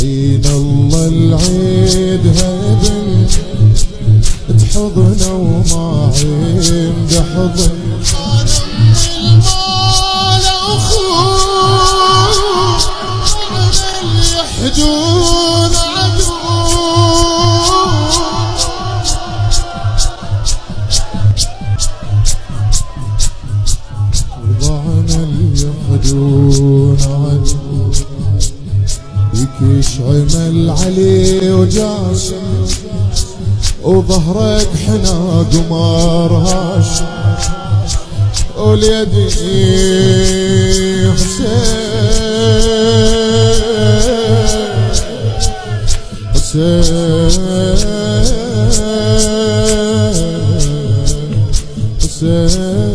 عين الله العيد هبل تحضن وما عين حضن. المال اخوه يحجون. يكش عمل علي وجاسم وظهرك حنا قمر هاشم واليدي حسين. حسين. حسين.